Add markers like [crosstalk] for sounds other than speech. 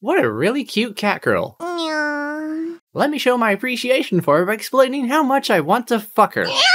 What a really cute cat girl. Meow. Let me show my appreciation for her by explaining how much I want to fuck her. [laughs]